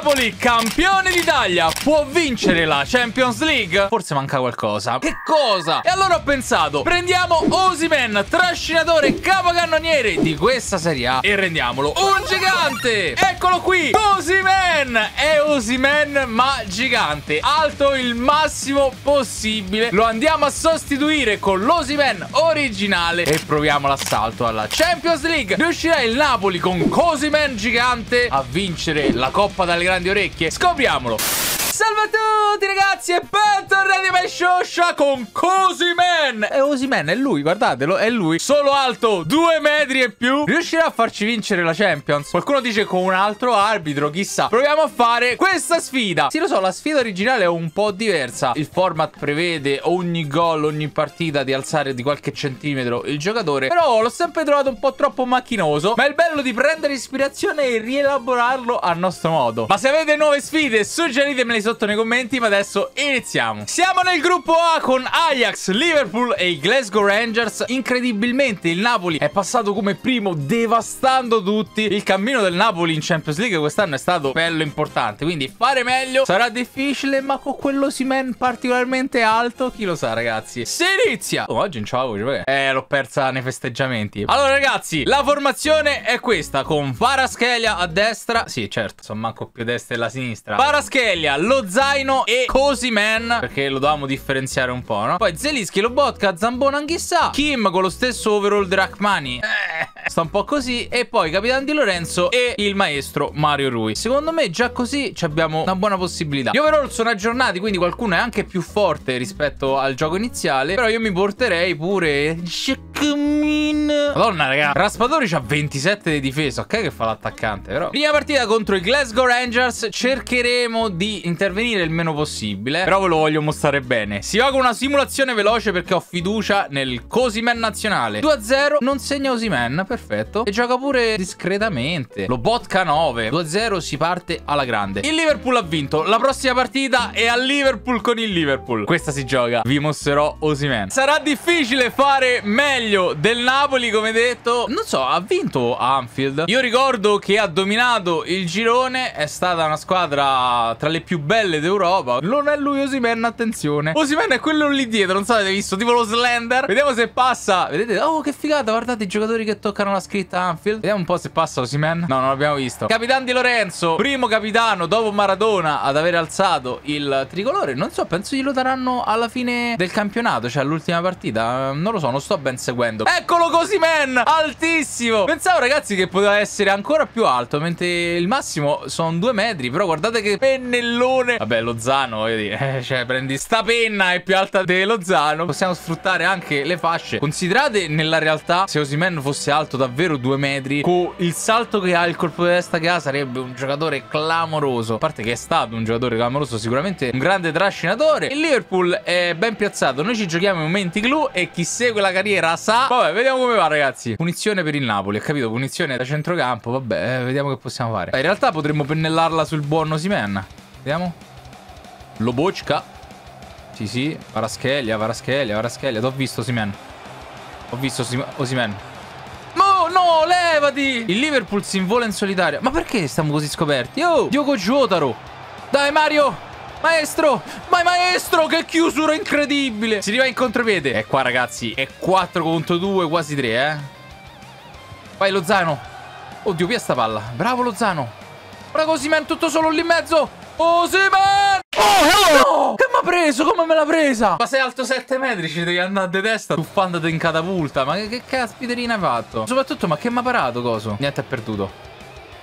Napoli, campione d'Italia, può vincere la Champions League? Forse manca qualcosa. Che cosa? E allora ho pensato, prendiamo Osimen, trascinatore capocannoniere di questa Serie A e rendiamolo un gigante. Eccolo qui, Osimen. È Osimen ma gigante, alto il massimo possibile. Lo andiamo a sostituire con l'Osimen originale e proviamo l'assalto alla Champions League. Riuscirà il Napoli con Cosimen gigante a vincere la Coppa dalle grandi orecchie? Scopriamolo. Salve a tutti ragazzi e bentornati a Shosha con Cosiman E Cosiman è lui, guardatelo, è lui. Solo alto, due metri e più. Riuscirà a farci vincere la Champions? Qualcuno dice con un altro arbitro, chissà. Proviamo a fare questa sfida. Sì lo so, la sfida originale è un po' diversa. Il format prevede ogni gol, ogni partita di alzare di qualche centimetro il giocatore. Però l'ho sempre trovato un po' troppo macchinoso. Ma è il bello di prendere ispirazione e rielaborarlo a nostro modo. Ma se avete nuove sfide suggeritemele sotto nei commenti, ma adesso iniziamo. Siamo nel gruppo A con Ajax, Liverpool e i Glasgow Rangers. Incredibilmente il Napoli è passato come primo, devastando tutti. Il cammino del Napoli in Champions League quest'anno è stato bello importante, quindi fare meglio sarà difficile, ma con quello Simen particolarmente alto, chi lo sa ragazzi. Si inizia! Oh, oggi non c'ho la voce, perché? Eh, l'ho persa nei festeggiamenti. Allora ragazzi, la formazione è questa, con Varaschelia a destra. Sì, certo, sono manco più destra e la sinistra. Varaschelia, lo lo zaino e Cosiman Perché lo dovevamo differenziare un po', no? Poi Zelischi, Lobotka, Zambona, anch'issa Kim con lo stesso overall di Eh sta un po' così. E poi Capitan Di Lorenzo e il maestro Mario Rui. Secondo me già così abbiamo una buona possibilità. Gli overall sono aggiornati quindi qualcuno è anche più forte rispetto al gioco iniziale Però io mi porterei pure Madonna raga Raspadori c'ha 27 di difesa Ok che fa l'attaccante però. Prima partita contro i Glasgow Rangers Cercheremo di intervenire il meno possibile. Però ve lo voglio mostrare bene. Si va con una simulazione veloce perché ho fiducia nel Cosiman nazionale. 2-0 non segna Osiman Perfetto. E gioca pure discretamente. Lo botka 9 2-0 si parte alla grande. Il Liverpool ha vinto. La prossima partita è al Liverpool con il Liverpool. Questa si gioca. Vi mostrerò Osiman Sarà difficile fare meglio del Napoli come detto. Non so ha vinto Anfield. Io ricordo che ha dominato il girone. È stata una squadra tra le più belle d'Europa. Non è lui Osimen, attenzione. Osimen è quello lì dietro, non so se avete visto, tipo lo Slender. Vediamo se passa. Vedete? Oh, che figata, guardate i giocatori che toccano la scritta Anfield. Vediamo un po' se passa Osimen. No, non l'abbiamo visto. Capitan di Lorenzo, primo capitano dopo Maradona ad aver alzato il tricolore. Non so, penso glielo daranno alla fine del campionato, cioè all'ultima partita. Non lo so, non sto ben seguendo. Eccolo Cosimen, altissimo. Pensavo ragazzi che poteva essere ancora più alto, mentre il massimo sono due metri. Però guardate che pennellone pallone. Vabbè, Lozano, voglio dire, eh, cioè prendi sta penna è più alta di Lozano. Possiamo sfruttare anche le fasce. Considerate nella realtà se Osimen fosse alto davvero due metri, con il salto che ha, il colpo di testa che ha, sarebbe un giocatore clamoroso. A parte che è stato un giocatore clamoroso, sicuramente un grande trascinatore. Il Liverpool è ben piazzato. Noi ci giochiamo i momenti clou e chi segue la carriera sa. Vabbè, vediamo come va, ragazzi. Punizione per il Napoli, ho capito? Punizione da centrocampo. Vabbè, eh, vediamo che possiamo fare. In realtà potremmo pennellarla sul buon Osimen. Vediamo. Lobocca. Sì, sì. Varaschelia, Varaschelia, Varaschelia. T'ho visto, Simen. Ho visto Osimen. No, no, levati! Il Liverpool si invola in solitaria. Ma perché stiamo così scoperti? Oh, Diogo Giotaro. Dai, Mario. Maestro! Ma maestro, che chiusura incredibile! Si arriva in contropiede. E qua, ragazzi, è 4 contro 2, quasi 3, eh. Vai, Lozano. Oddio, via sta palla. Bravo, Lozano. Bravo, Simen, tutto solo lì in mezzo. Osiman! Oh, hello! No! Che mi ha preso? Come me l'ha presa? Ma sei alto 7 metri, ci devi andare di testa tuffandoti in catapulta. Ma che, che caspiterina hai fatto? Soprattutto, ma che mi ha parato, coso? Niente, è perduto.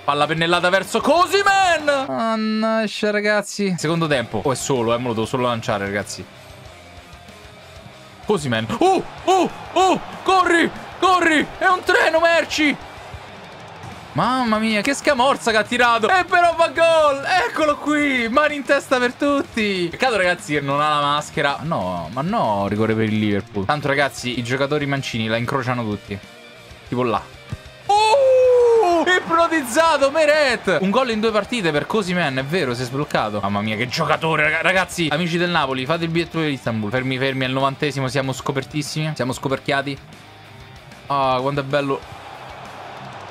Palla pennellata verso Cosiman! Mannaggia, ragazzi. Secondo tempo. Oh, è solo, eh. Me lo devo solo lanciare, ragazzi. Cosiman. Oh, oh, oh! Corri! Corri! È un treno, merci! Mamma mia, che scamorza che ha tirato. E però fa gol. Eccolo qui. Mani in testa per tutti. Peccato, ragazzi, che non ha la maschera. No, ma no, rigore per il Liverpool. Tanto, ragazzi, i giocatori mancini la incrociano tutti. Tipo là. Oh! Ipnotizzato Meret Un gol in due partite per Cosiman È vero si è sbloccato Mamma mia che giocatore ragazzi Amici del Napoli fate il biglietto per Istanbul Fermi fermi al novantesimo siamo scopertissimi Siamo scoperchiati Ah quanto è bello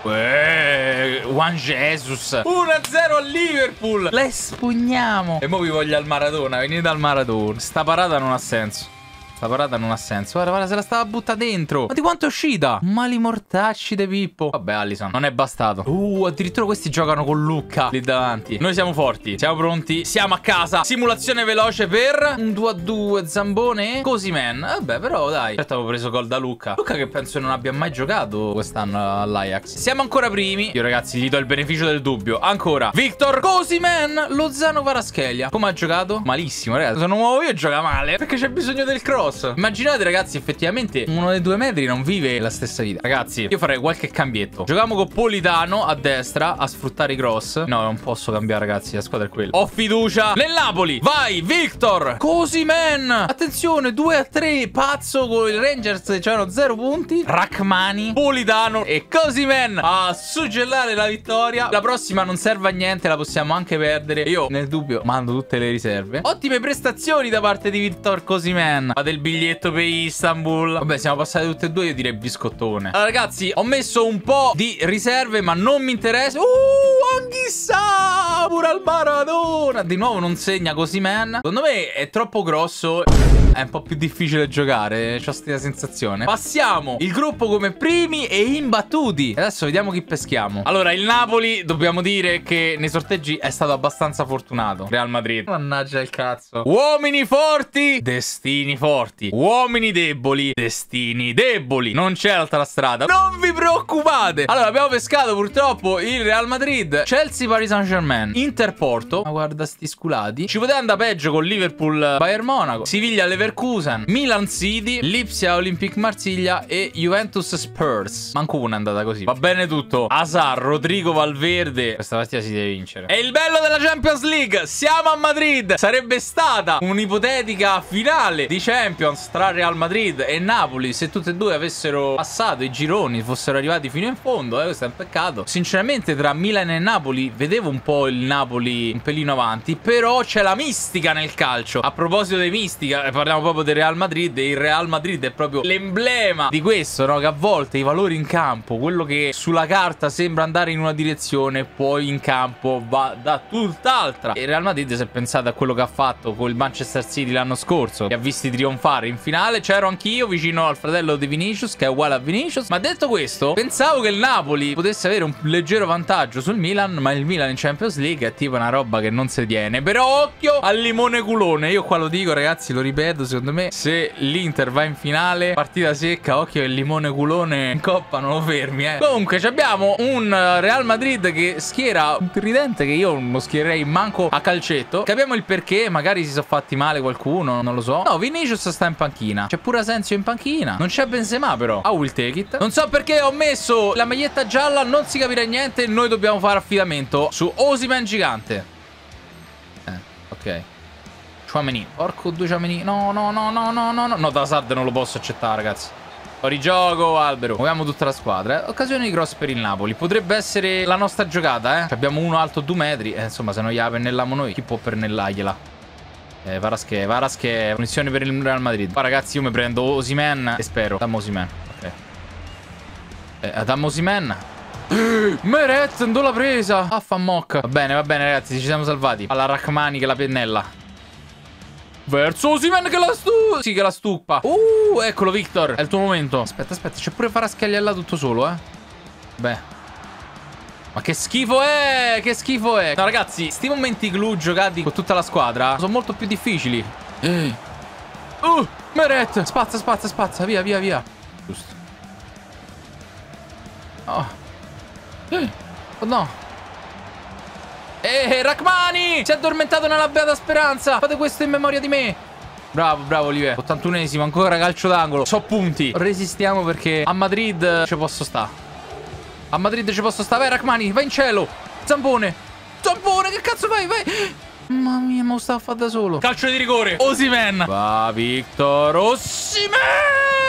Eh, Juan Jesus. 1-0 a Liverpool. La espugniamo E mo vi voglio al Maradona Venite dal Maradona. Sta parata non ha senso Sta parata non ha senso. Guarda, guarda, se la stava buttata dentro. Ma di quanto è uscita? Mali mortacci de Pippo. Vabbè, Allison, non è bastato. Uh, addirittura questi giocano con Lucca lì davanti. Noi siamo forti, siamo pronti, siamo a casa. Simulazione veloce per un 2 a 2 Zambone Così man. Vabbè, però dai. Certo avevo preso gol da Lucca. Lucca che penso non abbia mai giocato quest'anno all'Ajax. Siamo ancora primi. Io ragazzi gli do il beneficio del dubbio. Ancora. Victor Cosiman. Lozano Varaschelia. Come ha giocato? Malissimo, ragazzi. Sono nuovo io e gioca male. Perché c'è bisogno del cross cross. Immaginate, ragazzi, effettivamente uno dei due metri non vive la stessa vita. Ragazzi, io farei qualche cambietto. Giochiamo con Politano a destra a sfruttare i cross. No, non posso cambiare, ragazzi. La squadra è quella. Ho fiducia nel Napoli. Vai, Victor. Così, man. Attenzione, 2 a 3. Pazzo con il Rangers. C'erano 0 punti. Rachmani, Politano e Così, man. A suggellare la vittoria. La prossima non serve a niente. La possiamo anche perdere. Io, nel dubbio, mando tutte le riserve. Ottime prestazioni da parte di Victor Cosiman. Ma del biglietto per Istanbul. Vabbè, siamo passati tutte e due, io direi biscottone. Allora, ragazzi, ho messo un po' di riserve, ma non mi interessa. Uh, Anghissà! Pure al Maradona! Di nuovo non segna così, man. Secondo me è troppo grosso. È un po' più difficile giocare, ho questa sensazione. Passiamo il gruppo come primi e imbattuti. Adesso vediamo chi peschiamo. Allora, il Napoli, dobbiamo dire che nei sorteggi è stato abbastanza fortunato. Real Madrid. Mannaggia il cazzo. Uomini forti, destini forti. Uomini deboli, destini deboli. Non c'è altra strada. Non vi preoccupate. Allora, abbiamo pescato purtroppo il Real Madrid, Chelsea, Paris Saint-Germain, Inter Porto. Ma guarda sti sculati. Ci poteva andare peggio con Liverpool, Bayern Monaco, Siviglia, Leverkusen. Leverkusen, Milan City, Lipsia Olympic Marsiglia e Juventus Spurs. Manco una è andata così. Va bene tutto. Azar, Rodrigo Valverde. Questa partita si deve vincere. È il bello della Champions League. Siamo a Madrid. Sarebbe stata un'ipotetica finale di Champions tra Real Madrid e Napoli se tutte e due avessero passato i gironi, fossero arrivati fino in fondo. Eh, questo è un peccato. Sinceramente tra Milan e Napoli vedevo un po' il Napoli un pelino avanti, però c'è la mistica nel calcio. A proposito di mistica, eh, parliamo parliamo proprio del Real Madrid e il Real Madrid è proprio l'emblema di questo, no? Che a volte i valori in campo, quello che sulla carta sembra andare in una direzione, poi in campo va da tutt'altra. E il Real Madrid, se pensate a quello che ha fatto con il Manchester City l'anno scorso, che ha visti trionfare in finale, c'ero anch'io vicino al fratello di Vinicius, che è uguale a Vinicius. Ma detto questo, pensavo che il Napoli potesse avere un leggero vantaggio sul Milan, ma il Milan in Champions League è tipo una roba che non si tiene. Però occhio al limone culone, io qua lo dico ragazzi, lo ripeto, secondo me se l'Inter va in finale, partita secca, occhio il limone culone in coppa non lo fermi, eh. Comunque abbiamo un Real Madrid che schiera un tridente che io non schiererei manco a calcetto. Capiamo il perché, magari si sono fatti male qualcuno, non lo so. No, Vinicius sta in panchina. C'è pure Asensio in panchina. Non c'è Benzema però. I will take it. Non so perché ho messo la maglietta gialla, non si capirà niente. Noi dobbiamo fare affidamento su Osiman gigante. Eh, ok. Chouameni. Porco due Chouameni. No, no, no, no, no, no, no. No, da Sard non lo posso accettare, ragazzi. Fuori gioco, Albero. Muoviamo tutta la squadra. Eh. Occasione di cross per il Napoli. Potrebbe essere la nostra giocata, eh. Abbiamo uno alto due metri. Eh, insomma, se non gliela pennelliamo noi, chi può pennellargliela? Eh, Varasche, Varasche, punizione per il Real Madrid. Qua, ragazzi, io mi prendo Osimen e spero. Dammo Osimen. Ok. Eh, dammo Osimen. Meret, non l'ha presa. Ah, fa mock. Va bene, va bene, ragazzi, ci siamo salvati. Alla Rachmani che la pennella. Verso Osimen che la stu... Sì, che la stuppa. Uh, eccolo, Victor. È il tuo momento. Aspetta, aspetta. C'è pure Faraschelli là tutto solo, eh. Beh. Ma che schifo è? Che schifo è? No, ragazzi, sti momenti glue giocati con tutta la squadra sono molto più difficili. Eh. Uh, Meret. Spazza, spazza, spazza. Via, via, via. Giusto. Oh. Eh. Oh, no. Eh, Rachmani! Si è addormentato nella beata speranza. Fate questo in memoria di me. Bravo, bravo Olivier. 81esimo, ancora calcio d'angolo. So punti. Resistiamo perché a Madrid ci posso stare. A Madrid ci posso stare. Vai Rachmani, vai in cielo. Zampone. Zampone, che cazzo fai? Vai. Mamma mia, ma lo stavo a fare da solo. Calcio di rigore. Osimen. Va, Victor. Osimen.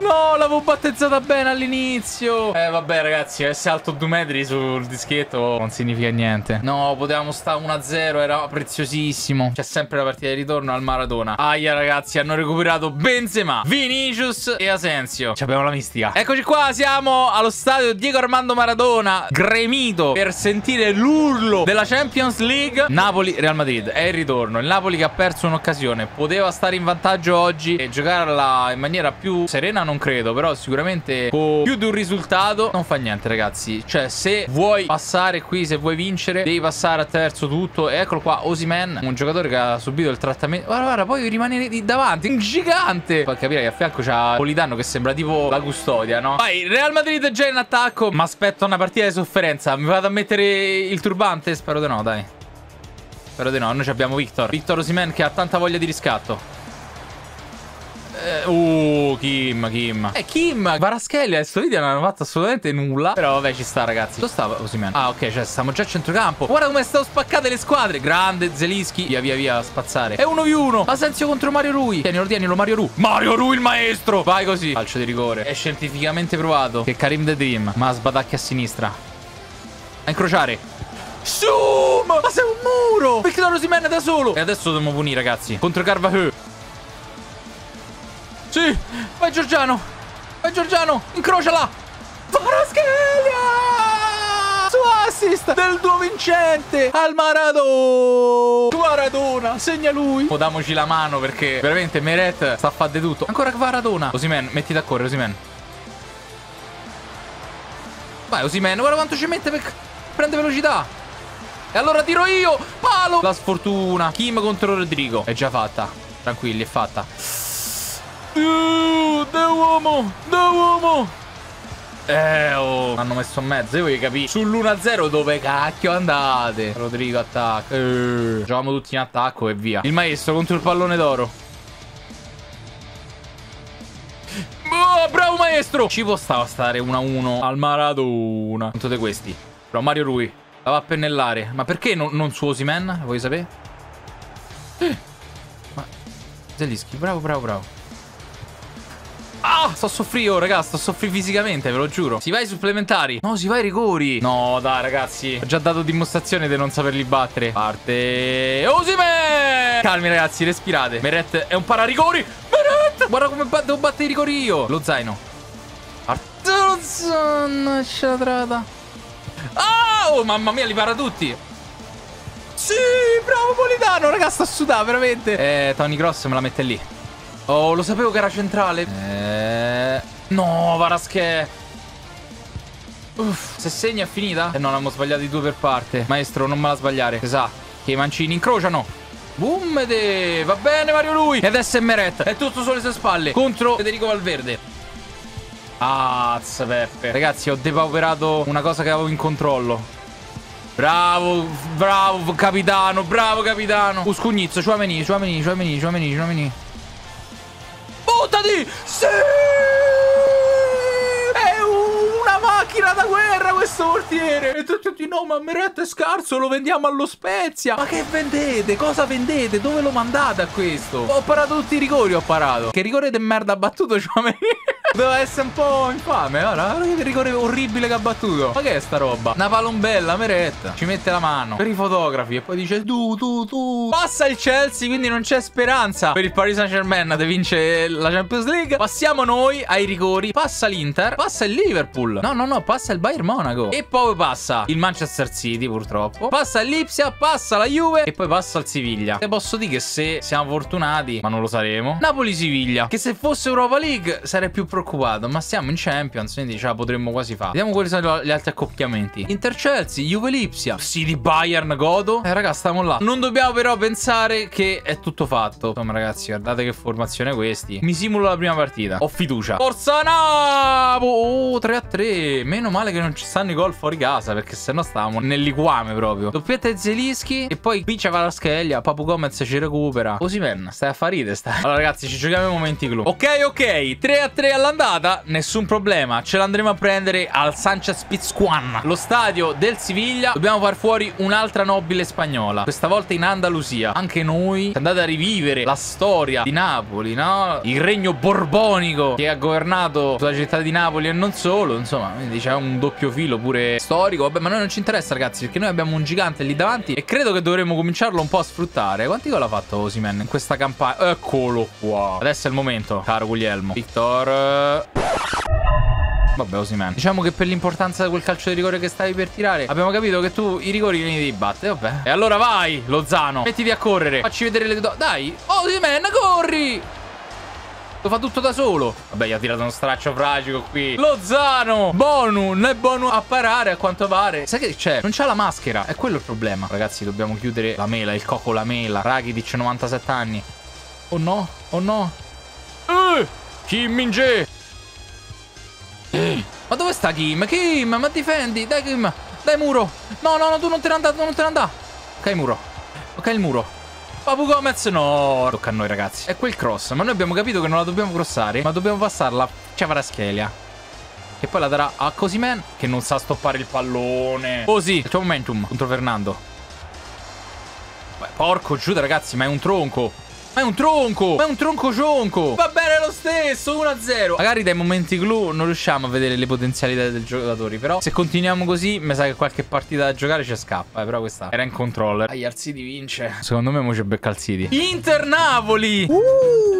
No, l'avevo battezzata bene all'inizio. Eh, vabbè, ragazzi, essere alto due metri sul dischetto non significa niente. No, potevamo stare 1-0, era preziosissimo. C'è sempre la partita di ritorno al Maradona. Aia, ragazzi, hanno recuperato Benzema, Vinicius e Asensio. Ci abbiamo la mistica. Eccoci qua, siamo allo stadio Diego Armando Maradona, gremito per sentire l'urlo della Champions League. Napoli-Real Madrid, è il ritorno. Il Napoli che ha perso un'occasione. Poteva stare in vantaggio oggi e giocarla in maniera più serena, non credo, però sicuramente con più di un risultato non fa niente, ragazzi. Cioè, se vuoi passare qui, se vuoi vincere, devi passare attraverso tutto. E eccolo qua, Osimen, un giocatore che ha subito il trattamento. Guarda, guarda, poi rimane lì davanti, un gigante. Fa capire che a fianco c'ha Politano che sembra tipo la custodia, no? Vai, Real Madrid è già in attacco, ma aspetto una partita di sofferenza. Mi vado a mettere il turbante? Spero di no, dai. Spero di no, noi abbiamo Victor. Victor Osimen che ha tanta voglia di riscatto. Eh, uh, Kim, Kim. Eh, Kim, Varaschelli e sto video non hanno fatto assolutamente nulla. Però vabbè, ci sta, ragazzi. Dove stava Osimen? Ah, ok, cioè stiamo già a centrocampo. Guarda come stanno spaccate le squadre. Grande Zelischi. Via, via, via, spazzare. È 1v1. Asensio contro Mario Rui. Tienilo, tienilo, Mario Ru. Mario Rui, il maestro. Vai così. Calcio di rigore. È scientificamente provato che Karim The Dream, ma sbadacchi a sinistra. A incrociare. Zoom! Ma sei un muro! Victor Osimen da solo! E adesso dobbiamo punire, ragazzi. Contro Carvajal. Sì, vai Giorgiano. Vai Giorgiano, incrociala. Varaschelia! Su assist del tuo vincente al Maradona. Maradona, segna lui. O damoci la mano perché veramente Meret sta a fare di tutto. Ancora Maradona. Osimen, mettiti a correre, Osimen. Vai Osimen, guarda quanto ci mette per prendere velocità. E allora tiro io. Palo. La sfortuna. Kim contro Rodrigo. È già fatta. Tranquilli, è fatta. Uh, da uomo, da uomo. Eh, oh. Hanno messo in mezzo, io voglio capire. Sull'1-0 dove cacchio andate? Rodrigo attacca. Eh. Giochiamo tutti in attacco e via. Il maestro contro il pallone d'oro. Oh, bravo maestro! Ci può stare 1-1 al Maradona. Quanto di questi? Però Mario Rui la va a pennellare. Ma perché non, non su Osimen? Vuoi sapere? Eh. Ma... Zelischi, bravo, bravo, bravo. Ah, sto a soffrire, raga, sto a soffrire fisicamente, ve lo giuro. Si va ai supplementari. No, si va ai rigori. No, dai, ragazzi. Ho già dato dimostrazione di non saperli battere. Parte. Osime! Calmi, ragazzi, respirate. Meret è un pararigori. Meret! Guarda come ba devo battere i rigori io. Lo zaino. Artuzon, sciadrata. Ah, oh, mamma mia, li para tutti. Sì, bravo Politano, raga, sta a sudare, veramente. Eh, Tony Cross me la mette lì. Oh, lo sapevo che era centrale. Eh... No, Varasche. Uff, se segna è finita? Eh no, l'abbiamo sbagliati due per parte. Maestro, non me la sbagliare. Sa che i mancini incrociano. Boom, de... va bene Mario lui. Ed è Meret. È tutto sulle sue spalle. Contro Federico Valverde. Ah, Peppe. Ragazzi, ho depauperato una cosa che avevo in controllo. Bravo, bravo capitano, bravo capitano. Uscugnizzo, ciuameni, ciuameni, ciuameni, ciuameni, ciuameni. Buttati! Sì! Macchina da guerra questo portiere! E tutti no, ma Meret è scarso, lo vendiamo allo Spezia! Ma che vendete? Cosa vendete? Dove lo mandate a questo? Ho parato tutti i rigori, ho parato. Che rigore di merda ha battuto Ciameni? Doveva essere un po' infame. Guarda, guarda che rigore orribile che ha battuto. Ma che è sta roba? Una palombella, meretta. Ci mette la mano per i fotografi e poi dice tu, tu, tu. Passa il Chelsea, quindi non c'è speranza per il Paris Saint Germain di vincere la Champions League. Passiamo noi ai rigori. Passa l'Inter. Passa il Liverpool. No, no, no. Passa il Bayern Monaco. E poi passa il Manchester City, purtroppo. Passa l'Ipsia. Passa la Juve. E poi passa il Siviglia. Te posso dire che se siamo fortunati, ma non lo saremo, Napoli-Siviglia. Che se fosse Europa League sarei più preoccupato preoccupato, ma siamo in Champions, quindi ce la potremmo quasi fare. Vediamo quali sono gli altri accoppiamenti. Inter Chelsea, Juve Lipsia, City Bayern Godo. Eh raga, stiamo là. Non dobbiamo però pensare che è tutto fatto. Insomma ragazzi, guardate che formazione questi. Mi simulo la prima partita. Ho fiducia. Forza Napo! Oh, 3 a 3. Meno male che non ci stanno i gol fuori casa, perché sennò stavamo nell'iguame proprio. Doppietta e Zelischi e poi qui c'è Valaschelia. Papu Gomez ci recupera. Osimen, stai a farire, stai. Allora ragazzi, ci giochiamo i momenti clou. Ok, ok. 3 a 3 alla All'andata, nessun problema. Ce l'andremo a prendere al Sanchez Pizjuan, lo stadio del Siviglia. Dobbiamo far fuori un'altra nobile spagnola. Questa volta in Andalusia. Anche noi andate a rivivere la storia di Napoli, no? Il regno borbonico che ha governato la città di Napoli e non solo. Insomma, quindi c'è un doppio filo pure storico. Vabbè, ma noi non ci interessa, ragazzi, perché noi abbiamo un gigante lì davanti e credo che dovremmo cominciarlo un po' a sfruttare. Quanti gol ha fatto Osimen in questa campagna? Eccolo qua. Adesso è il momento, caro Guglielmo. Victor. Vabbè, Osimen. Diciamo che per l'importanza di quel calcio di rigore che stavi per tirare, abbiamo capito che tu i rigori li devi battere. Vabbè. E allora vai, Lozano. Mettiti a correre. Facci vedere le tue... Dai. Osimen, corri. Lo fa tutto da solo. Vabbè, gli ha tirato uno straccio fragico qui. Lozano! Bonu! Non è Bonu a parare, a quanto pare. Sai che c'è? Non c'ha la maschera. È quello il problema. Ragazzi, dobbiamo chiudere la mela, il coco la mela. Rakitic, 97 anni. Oh no? Oh no? Eh! Kim Min-jae! Ma dove sta Kim? Kim, ma difendi! Dai Kim! Dai muro! No, no, no, tu non te ne andare, non te ne andare! Ok, muro. Ok, il muro. Papu Gomez no Tocca a noi ragazzi È quel cross Ma noi abbiamo capito che non la dobbiamo crossare Ma dobbiamo passarla Ciavaraschelia E poi la darà a Cosiman Che non sa stoppare il pallone Così Facciamo momentum Contro Fernando Beh, Porco Giuda ragazzi Ma è un tronco ma è un tronco! Ma è un tronco cionco! Va bene lo stesso, 1-0. Magari dai momenti clou non riusciamo a vedere le potenzialità dei giocatori. Però se continuiamo così, mi sa che qualche partita da giocare ci scappa. Eh, però questa era in controller. Dai, al City vince. Secondo me mo c'è becca al City. Inter Napoli! Uh!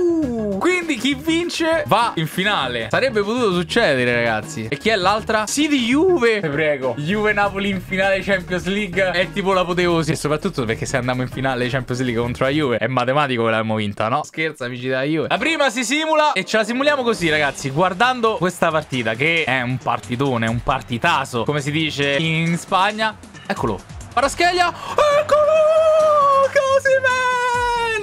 Chi vince va in finale. Sarebbe potuto succedere, ragazzi. E chi è l'altra? City Juve. Ti prego. Juve Napoli in finale Champions League è tipo l'apoteosi. E soprattutto perché se andiamo in finale Champions League contro la Juve è matematico che l'abbiamo vinta, no? Scherza, amici della Juve. La prima si simula e ce la simuliamo così, ragazzi. Guardando questa partita, che è un partitone, un partitaso, come si dice in Spagna. Eccolo. Paraschelia. Eccolo! Così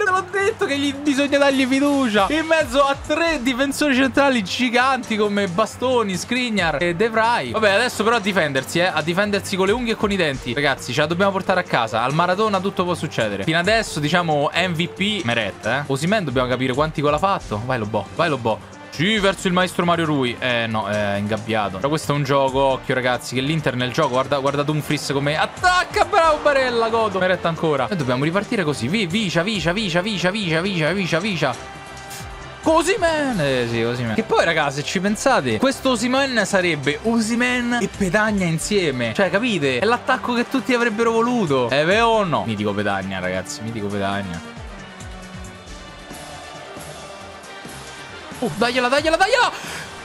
Te l'ho detto che gli bisogna dargli fiducia. In mezzo a tre difensori centrali giganti come Bastoni, Skriniar e De Vrij. Vabbè, adesso però a difendersi, eh. A difendersi con le unghie e con i denti. Ragazzi, ce la dobbiamo portare a casa. Al Maradona tutto può succedere. Fino adesso, diciamo, MVP Meret, eh. Osimen dobbiamo capire quanti gol ha fatto. Vai Lobo, vai Lobo. Sì, verso il maestro Mario Rui. Eh, no, è ingabbiato. Però questo è un gioco, occhio ragazzi, che l'Inter nel gioco, guarda, guarda Dumfries come attacca, bravo Barella, godo. Meretta ancora. Noi dobbiamo ripartire così. Vi, vicia, vicia, vicia, vicia, vicia, vicia, vicia, vicia. Osimen Eh sì, Osimen Che poi ragazzi, se ci pensate Questo Osimen sarebbe Osimen e Pedagna insieme Cioè, capite? È l'attacco che tutti avrebbero voluto È vero o no? Mitico Pedagna, ragazzi Mitico Pedagna Uh, dagliela, dagliela, dagliela!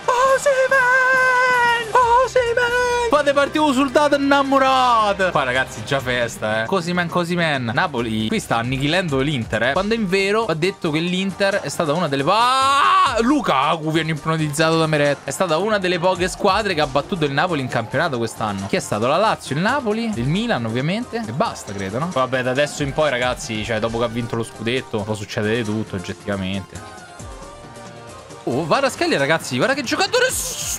Osimen! Osimen! Fate partire un soldato innamorato! Qua ragazzi, già festa, eh. Cosimen, Cosimen. Napoli qui sta annichilendo l'Inter, eh. Quando in vero ha detto che l'Inter è stata una delle... Ah! Lukaku viene ipnotizzato da Meret. È stata una delle poche squadre che ha battuto il Napoli in campionato quest'anno. Chi è stato? La Lazio, il Napoli, il Milan ovviamente. E basta, credo, no? Vabbè, da adesso in poi ragazzi, cioè dopo che ha vinto lo scudetto, può succedere tutto oggettivamente. Oh, Varaschelli, ragazzi. Guarda che giocatore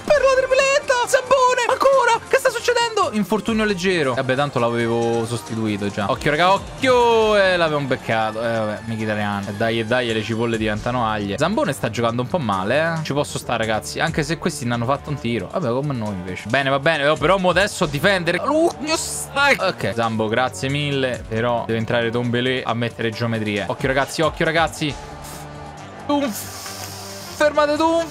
per la tripletta. Zambone, ancora. Che sta succedendo? Infortunio leggero. Vabbè, tanto l'avevo sostituito già. Occhio, raga, occhio. Eh, l'avevamo beccato. Eh, vabbè, mica italiano. E dai, e dai, le cipolle diventano aglie. Zambone sta giocando un po' male, eh. Ci posso stare, ragazzi. Anche se questi ne hanno fatto un tiro. Vabbè, come noi invece. Bene, va bene. Oh, però mo adesso difendere. Ok, Zambo, grazie mille. Però deve entrare Dombele a mettere geometrie. Occhio, ragazzi, occhio, ragazzi. Uff fermate tu.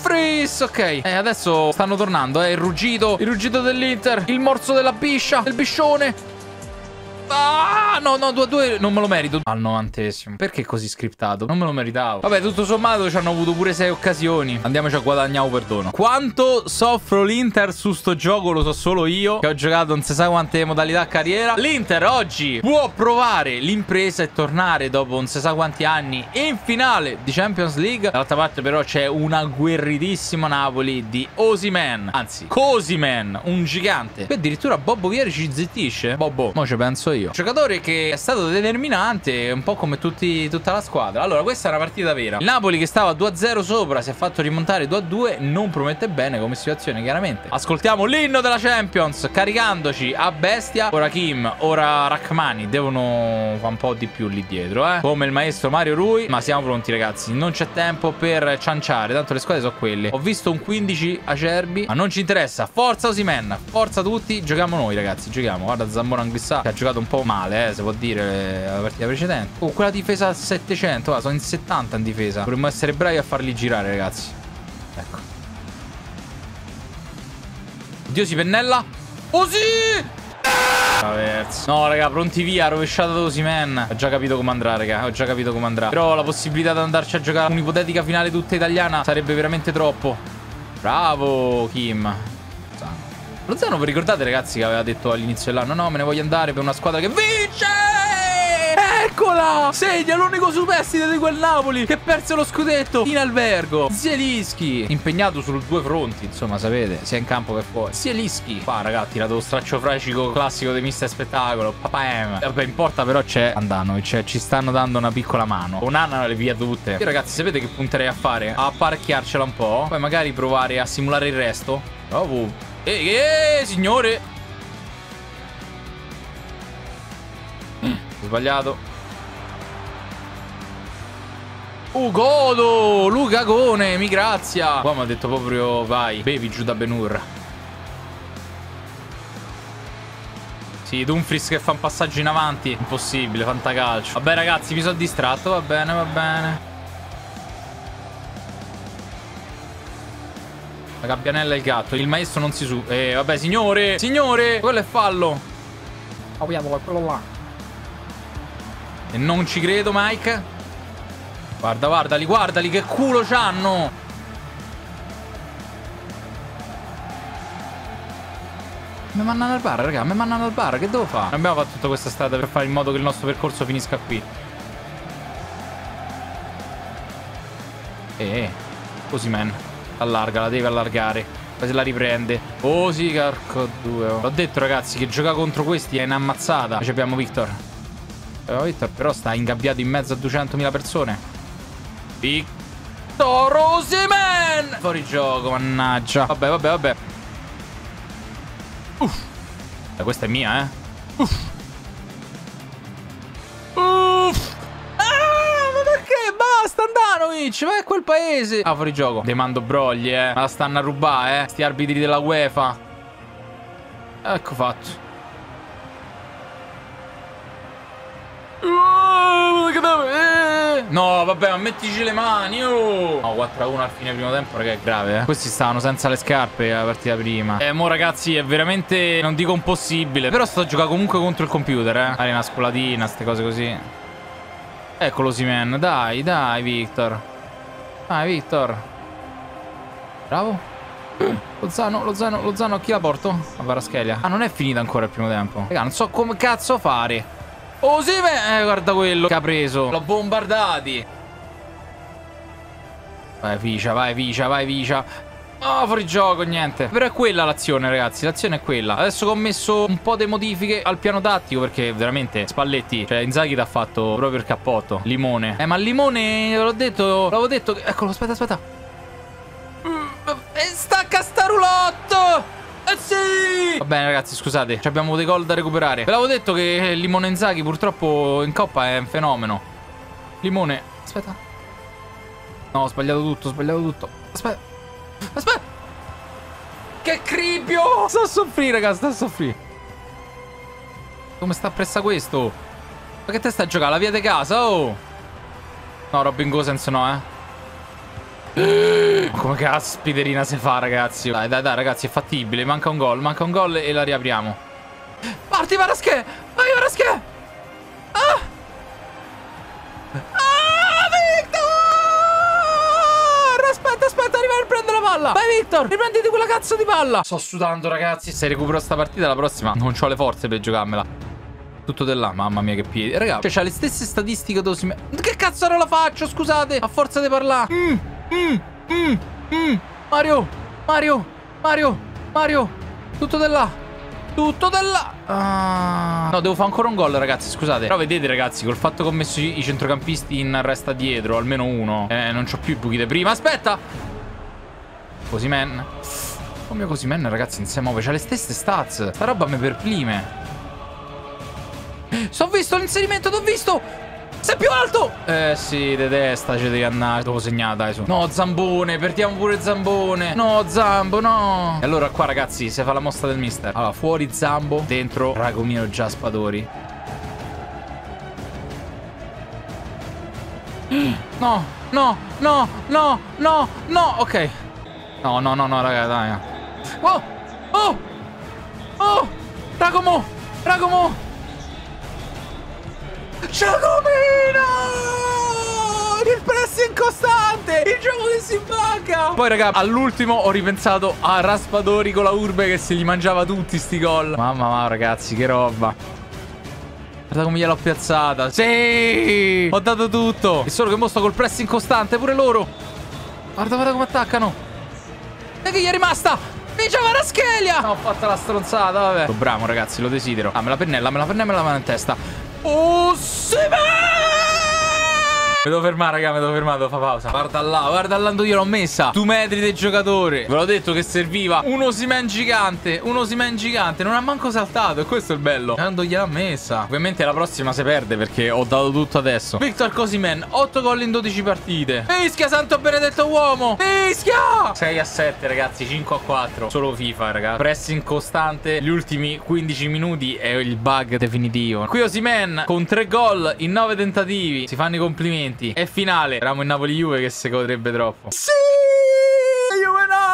Freeze, ok. E eh, adesso stanno tornando, eh. Il ruggito, il ruggito dell'Inter, il morso della biscia, del biscione. Ah, no, no, 2-2 non me lo merito. Al novantesimo. Perché così scriptato? Non me lo meritavo. Vabbè, tutto sommato ci hanno avuto pure 6 occasioni. Andiamoci a guadagnare perdono. Quanto soffro l'Inter su sto gioco lo so solo io, che ho giocato non si sa quante modalità carriera. L'Inter oggi può provare l'impresa e tornare dopo non si sa quanti anni in finale di Champions League. Dall'altra parte però c'è una guerritissima Napoli di Osiman. Anzi, Cosiman, un gigante. E addirittura Bobbo Vieri ci zittisce. Bobbo, mo ci penso io io. Giocatore perché è stato determinante, un po' come tutti, tutta la squadra. Allora, questa è una partita vera. Il Napoli che stava 2-0 sopra si è fatto rimontare 2-2, non promette bene come situazione, chiaramente. Ascoltiamo l'inno della Champions, caricandoci a bestia. Ora Kim, ora Rachmani devono fare un po' di più lì dietro, eh. Come il maestro Mario Rui, ma siamo pronti ragazzi. Non c'è tempo per cianciare, tanto le squadre sono quelle. Ho visto un 15 Acerbi, ma non ci interessa. Forza Osimen, forza tutti, giochiamo noi ragazzi, giochiamo. Guarda Zambora Anguissà che ha giocato un po' male, eh, se può dire, la partita precedente. Oh, quella difesa a 700, ah, sono in 70 in difesa. Dovremmo essere bravi a farli girare ragazzi. Ecco. Dio si pennella. Oh sì! No, raga, pronti via, rovesciata da Osimen. Ho già capito come andrà, raga. Ho già capito come andrà. Però la possibilità di andarci a giocare un'ipotetica finale tutta italiana sarebbe veramente troppo. Bravo, Kim. Lo Zano, vi ricordate, ragazzi, che aveva detto all'inizio dell'anno? No, me ne voglio andare per una squadra che vince! Eccola! Segna l'unico superstite di quel Napoli che perse lo scudetto in albergo. Zielischi. Impegnato su due fronti, insomma, sapete, sia in campo che fuori. Zielischi. Qua, ragazzi, tirato lo straccio fracico classico dei mister spettacolo. Papam. Vabbè, importa, però c'è Andanovic. Cioè, ci stanno dando una piccola mano. Con Anna le via tutte. Io, ragazzi, sapete che punterei a fare? A apparecchiarcela un po'. Poi magari provare a simulare il resto. Bravo. Ehi, ehi, signore. Sbagliato. Ugodo, Lucagone, mi grazia. Qua mi ha detto proprio vai, bevi giù da Benur. Sì, Dumfries che fa un passaggio in avanti. Impossibile, fantacalcio. Vabbè ragazzi, mi sono distratto, va bene, va bene. La gabbianella e il gatto. Il maestro non si su. Eh, vabbè, signore! Signore! Quello è fallo. Oh, quello là. E non ci credo, Mike. Guarda, guardali, guardali, che culo c'hanno! Mi mandano al bar, raga, mi mandano al bar, che devo fare? Abbiamo fatto tutta questa strada per fare in modo che il nostro percorso finisca qui. Eh, così man. Allarga, la devi allargare. Poi se la riprende. Oh sì, carco due. Oh. L'ho detto ragazzi che giocare contro questi è un'ammazzata. Ci abbiamo Victor. Eh, Victor però sta ingabbiato in mezzo a 200.000 persone. Victor Osimen! Fuori gioco, mannaggia. Vabbè, vabbè, vabbè. Uff. Eh, questa è mia, eh. Uff. Andanovic. Vai a quel paese. Ah, fuori gioco. Demando brogli, eh. Ma la stanno a rubare, eh. Sti arbitri della UEFA. Ecco fatto. No, vabbè, ma mettici le mani, oh! No, 4-1 al fine primo tempo, raga, è grave, eh. Questi stavano senza le scarpe la partita prima. Eh, mo, ragazzi, è veramente, non dico impossibile, però sto a giocare comunque contro il computer, eh. Arena scolatina, queste cose così. Eccolo, Simen. Dai, dai, Victor. Dai, Victor. Bravo. Lo Zano, lo Zano, chi la porto? A Varaschelia. Ah, non è finita ancora il primo tempo. Raga, non so come cazzo fare. Oh beh, eh, guarda quello che ha preso. L'ho bombardati. Vai Vicia, vai Vicia, vai Vicia. Oh, fuori gioco, niente. Però è quella l'azione, ragazzi. L'azione è quella. Adesso che ho messo un po' di modifiche al piano tattico, perché veramente Spalletti, cioè Inzaghi ti ha fatto proprio il cappotto. Limone. Eh, ma Limone, l'ho detto, l'avevo detto. Eccolo, aspetta, aspetta. Mm, e stacca sta roulotte! Eh sì! Va bene ragazzi, scusate, abbiamo dei gol da recuperare. Ve l'avevo detto che Limone Inzaghi purtroppo in coppa è un fenomeno. Limone, aspetta. No, ho sbagliato tutto, ho sbagliato tutto. Aspetta. Aspetta. Che cripio! Sta a soffrire, ragazzi, sta a soffrire. Come sta appressa questo? Ma che te stai a giocare? La via di casa, oh! No, Robin Gosens no, eh. Come caspiterina si fa, ragazzi? Dai, dai, dai, ragazzi, è fattibile. Manca un gol, manca un gol e la riapriamo. Parti, Varasche! Vai, Varasche! Ah, palla. Vai, Victor, riprenditi quella cazzo di palla. Sto sudando, ragazzi. Se recupero sta partita, la prossima non ho le forze per giocarmela. Tutto là, mamma mia che piedi Raga, cioè c'ha le stesse statistiche Dosime Che cazzo non la faccio, scusate A forza di parlare mm. Mm, mm, mm. Mario, Mario, Mario, Mario. Tutto là. Tutto da là. Ah. No, devo fare ancora un gol, ragazzi, scusate. Però vedete, ragazzi, col fatto che ho messo i centrocampisti in resta dietro, almeno uno. Eh, non ho più i buchi di prima. Aspetta! Cosimen. Oh mio Cosimen, ragazzi, non si muove. C'ha le stesse stats. Sta roba mi perplime. Sto visto l'inserimento, t'ho visto! Sei più alto! Eh sì, de testa ci devi andare. Devo segnare, dai, su. No, Zambone, perdiamo pure Zambone. No, Zambo, no. E allora qua, ragazzi, si fa la mossa del mister. Allora, fuori Zambo, dentro Ragomino Giaspadori. No, no, no, no, no, no, ok. No, no, no, no, raga, dai. Oh, oh, oh, Ragomo, Ragomo. Giacomino! Il pressing costante! Il gioco che si manca! Poi, raga, all'ultimo ho ripensato a Raspadori con la urbe che se li mangiava tutti sti gol. Mamma mia, ragazzi, che roba. Guarda come gliel'ho piazzata. Sì! Ho dato tutto. E solo che mostro col pressing costante, pure loro. Guarda, guarda come attaccano. E che gli è rimasta? Vincia Varaschelia! No, ho fatto la stronzata, vabbè. Oh, bravo, ragazzi, lo desidero. Ah, me la pennella, me la pennella me la mano in testa. Oh, mi devo fermare, raga, mi devo fermare, devo fare pausa. Guarda là, guarda là io l'ho messa. Due metri del giocatore. Ve l'ho detto che serviva un Osimen gigante. Un Osimen gigante. Non ha manco saltato, e questo è il bello. Quando gliel'ha messa. Ovviamente la prossima si perde perché ho dato tutto adesso. Victor Cosimen, 8 gol in 12 partite. Fischia, santo benedetto uomo. Fischia! 6 a 7, ragazzi, 5 a 4. Solo FIFA, raga. Pressing costante. Gli ultimi 15 minuti è il bug definitivo. Qui Osimen con 3 gol in 9 tentativi. Si fanno i complimenti avanti. E finale. Eravamo in Napoli-Juve che si godrebbe troppo. Sì!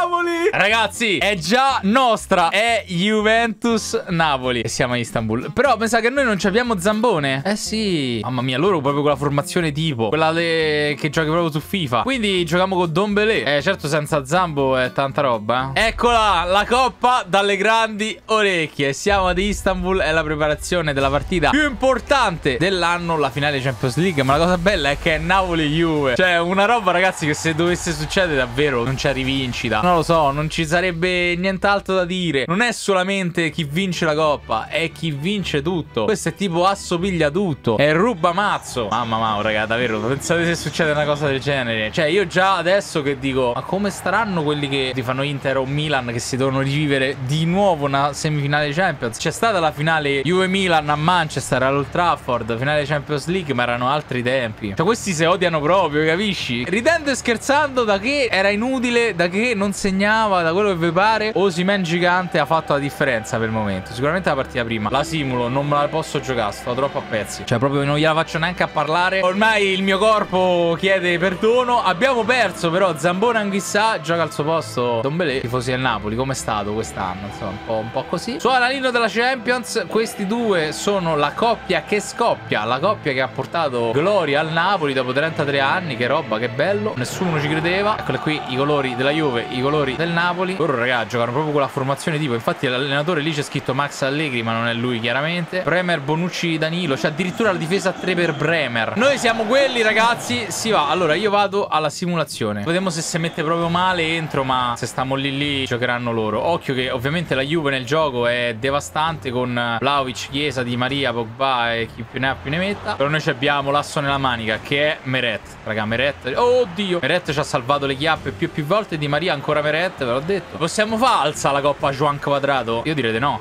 Napoli. Ragazzi, è già nostra. È Juventus-Napoli. E siamo a Istanbul. Però pensa che noi non abbiamo Zambone. Eh sì. Mamma mia, loro proprio con la formazione tipo. Quella che giochi proprio su FIFA. Quindi giochiamo con Don Belé. Eh, certo, senza Zambo è tanta roba. Eh. Eccola, la coppa dalle grandi orecchie. Siamo ad Istanbul. È la preparazione della partita più importante dell'anno, la finale Champions League. Ma la cosa bella è che è Napoli-Juve. Cioè, una roba, ragazzi, che se dovesse succedere davvero non c'è rivincita. Lo so, non ci sarebbe nient'altro da dire. Non è solamente chi vince la coppa, è chi vince tutto. Questo è tipo assomiglia tutto. È ruba mazzo. Mamma mia, raga, davvero, pensate se succede una cosa del genere? Cioè, io già adesso che dico, ma come staranno quelli che ti fanno Inter o Milan che si devono rivivere di nuovo una semifinale Champions? C'è stata la finale Juve-Milan a Manchester, all'Old Trafford, finale Champions League, ma erano altri tempi. Cioè, questi si odiano proprio, capisci? Ridendo e scherzando da che era inutile, da che non segnava, da quello che vi pare, Osimen gigante ha fatto la differenza per il momento. Sicuramente la partita prima. La simulo, non me la posso giocare, sto troppo a pezzi. Cioè, proprio non gliela faccio neanche a parlare. Ormai il mio corpo chiede perdono. Abbiamo perso, però Zambona Anghissà gioca al suo posto Don Belé, tifosi del Napoli. Come è stato quest'anno? Insomma, un po', un po' così. Suona l'inno della Champions. Questi due sono la coppia che scoppia. La coppia che ha portato gloria al Napoli dopo 33 anni. Che roba, che bello. Nessuno ci credeva. Eccole qui i colori della Juve, i colori del Napoli. Loro, ragazzi, giocano proprio con la formazione tipo. Infatti, l'allenatore lì c'è scritto Max Allegri, ma non è lui, chiaramente. Bremer, Bonucci, Danilo. C'è addirittura la difesa a 3 per Bremer. Noi siamo quelli, ragazzi. Si va. Allora, io vado alla simulazione. Vediamo se si mette proprio male entro, ma se stiamo lì lì giocheranno loro. Occhio che ovviamente la Juve nel gioco è devastante con Vlaovic, Chiesa, Di Maria, Pogba e chi più ne ha più ne metta. Però noi abbiamo l'asso nella manica che è Meret. Raga, Meret. Oddio. Meret ci ha salvato le chiappe più e più volte. Di Maria ancora Meret, ve l'ho detto. Possiamo falsa la coppa Juan Quadrato? Io direi di no.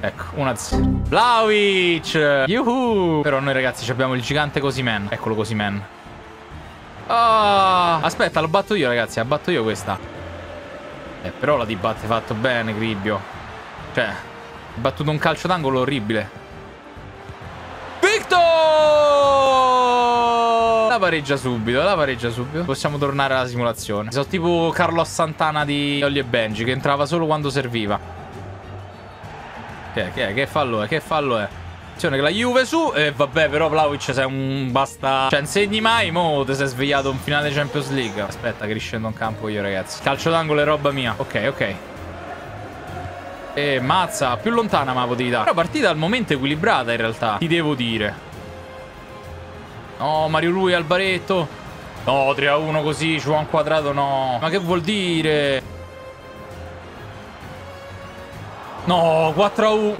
Ecco, 1-0. Vlaovic! Yuhu! Però noi ragazzi abbiamo il gigante Cosimen. Eccolo Cosimen. Oh, aspetta, lo batto io ragazzi, la batto io questa. Eh, però la dibatte fatto bene, Gribbio. Cioè, ha battuto un calcio d'angolo orribile. Victor! La pareggia subito, la pareggia subito. Possiamo tornare alla simulazione. Sono tipo Carlos Santana di Olli e Benji, che entrava solo quando serviva. Che, che, che fallo è? Che fallo è? Attenzione che la Juve su E vabbè però Vlaovic sei un basta Cioè insegni mai Mo ti sei svegliato in finale Champions League Aspetta che riscendo in campo io ragazzi Calcio d'angolo è roba mia Ok ok E mazza Più lontana ma potevi dare Però partita al momento equilibrata in realtà Ti devo dire No Mario Lui al baretto No 3 a 1 così Juan quadrato no Ma che vuol dire No, 4 a 1.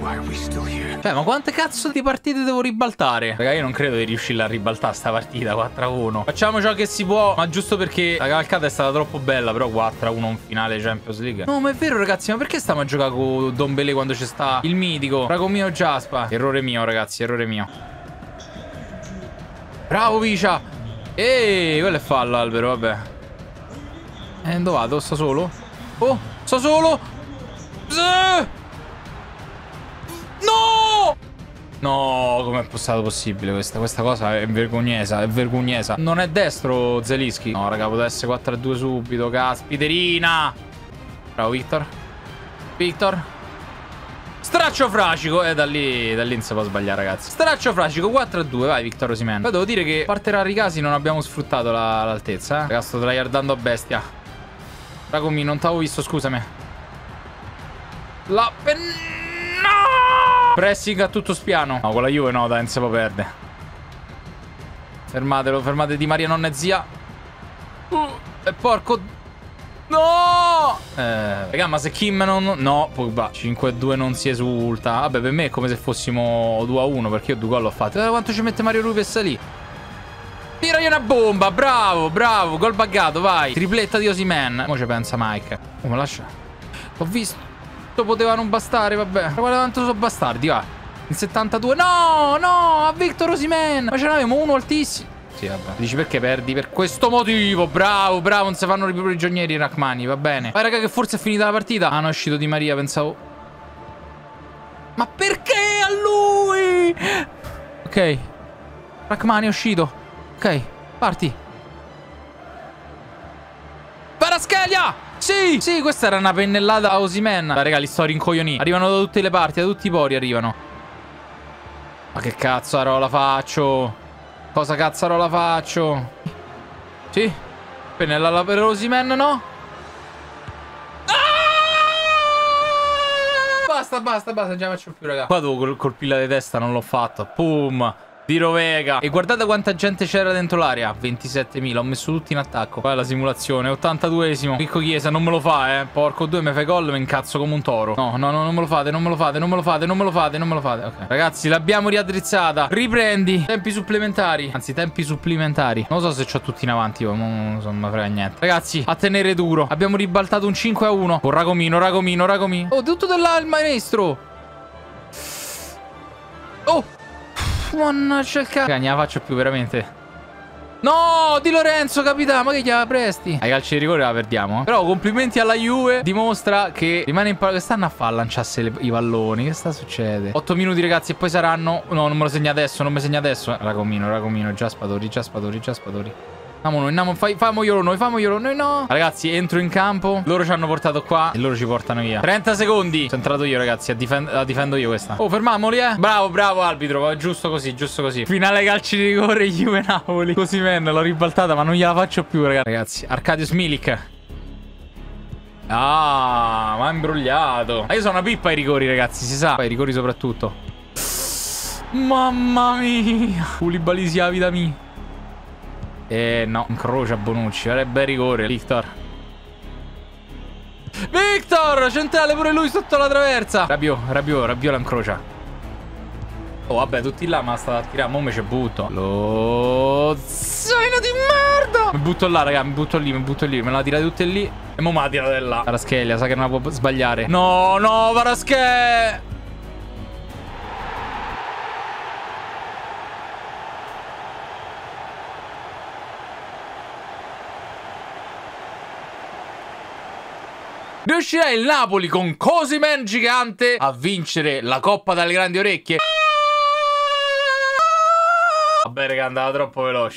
Cioè, ma quante cazzo di partite devo ribaltare? Raga, io non credo di riuscire a ribaltare sta partita 4 a 1. Facciamo ciò che si può, ma giusto perché la cavalcata è stata troppo bella, però 4 a 1 un finale Champions League. No, ma è vero, ragazzi, ma perché stiamo a giocare con Don Belé quando c'è sta il mitico? Ragomio Giaspa. Errore mio, ragazzi, errore mio. Bravo, Vicia. Ehi, quello è fallo, Albero, vabbè. Eh, dove vado? Sto solo? Oh, sto solo. Zzzz! No! No, com'è stato possibile questa? Questa cosa è vergognosa, è vergognosa. Non è destro Zelischi. No, raga, poteva essere 4 a 2 subito. Caspiterina. Bravo, Victor. Victor. Straccio fracico. E eh, da lì, da lì non si può sbagliare, ragazzi. Straccio fracico, 4 a 2. Vai, Victor Osimen. Poi devo dire che, a parte Ricasi, non abbiamo sfruttato l'altezza, la, eh. Raga, sto tryhardando a bestia. Ragomi, non t'avevo visto, scusami. La penna. Pressing a tutto spiano. No, con la Juve no, dai, non si può perdere. Fermatelo, fermate Di Maria, nonna e zia. Uh, e porco... No! Eh, raga, ma se Kim non... No, Pogba. 5-2 non si esulta. Vabbè, per me è come se fossimo 2-1, perché io due gol ho fatto. Guarda quanto ci mette Mario Rui per lì. Tiragli una bomba, bravo, bravo, gol buggato, vai. Tripletta di Osimen. Mo ci pensa Mike. Oh, ma lascia. Ho visto poteva non bastare, vabbè. Guarda quanto sono bastardi, va. Il 72. No, no, a Victor Osimen. Ma ce n'avevamo uno altissimo. Sì, vabbè. Dici perché perdi? Per questo motivo. Bravo, bravo. Non si fanno i prigionieri i Rachmani, va bene. Ma raga che forse è finita la partita. Ah, no, è uscito Di Maria, pensavo. Ma perché a lui? Ok. Rachmani è uscito. Ok, parti. Paraschelia! Sì, sì, questa era una pennellata a Osimen. Raga, li sto rincoglionì. Arrivano da tutte le parti, da tutti i pori arrivano. Ma che cazzarola faccio? Cosa cazzarola faccio? Sì? Pennellata per Osimen, no? Ah! Basta, basta, basta, non ce la faccio più, raga. Qua devo colpire di testa, non l'ho fatto. Pum. Di Rovega. E guardate quanta gente c'era dentro l'area. 27.000. Ho messo tutti in attacco. Qua è la simulazione. 82esimo. Ricco Chiesa. Non me lo fa, eh. Porco due. Mi fai gol. Mi incazzo come un toro. No, no, no. Non me lo fate. Non me lo fate. Non me lo fate. Non me lo fate. Non me lo fate. Ok. Ragazzi, l'abbiamo riaddrizzata. Riprendi. Tempi supplementari. Anzi, tempi supplementari. Non so se ho tutti in avanti. Io. Non, so, non mi frega niente. Ragazzi, a tenere duro. Abbiamo ribaltato un 5 a 1. Con Ragomino, Ragomino, Ragomino. Oh, tutto dell'Al maestro. Oh. Mannaggia il cazzo. Non la faccio più veramente. No, Di Lorenzo, capitano, ma che gliela presti? Ai calci di rigore la perdiamo. Eh? Però complimenti alla Juve. Dimostra che rimane in Che stanno a fare a lanciarsi i palloni. Che sta succede? 8 minuti, ragazzi, e poi saranno... No, non me lo segna adesso, non mi segna adesso. Ragomino, Ragomino, già spadori, già spadori, già spadori. Andiamo andiamo, fai, famoglielo noi, famoglielo noi, no. Ragazzi, entro in campo. Loro ci hanno portato qua e loro ci portano via. 30 secondi. Sono entrato io, ragazzi, a difend la difendo io questa. Oh, fermamoli, eh. Bravo, bravo, arbitro. Giusto così, giusto così. Finale calci di rigore, Juve Napoli. Così, man, l'ho ribaltata, ma non gliela faccio più, ragazzi. Ragazzi, Arcadius Milik. Ah, ma è imbrogliato. Ma io sono una pippa ai rigori, ragazzi, si sa. Ai rigori soprattutto. Mamma mia. Ulibalisi vita mia. Eh no, incrocia Bonucci. Avrebbe rigore, Victor. Victor! Centrale pure lui sotto la traversa. Rabiò, Rabiò, Rabiò la incrocia. Oh, vabbè, tutti là, ma sta a tirare. Mo' me ci butto. Lo zaino di merda! Mi butto là, raga, mi butto lì, mi butto lì. Me la tirate tutte lì. E mo' me la tirate là. Paraschelia, sa che non la può sbagliare. No, no, Paraschelia! Riuscirà il Napoli con Cosimen gigante a vincere la Coppa dalle grandi orecchie? Vabbè, raga, andava troppo veloce.